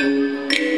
I